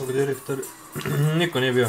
Ovdje direktor niko nije bio.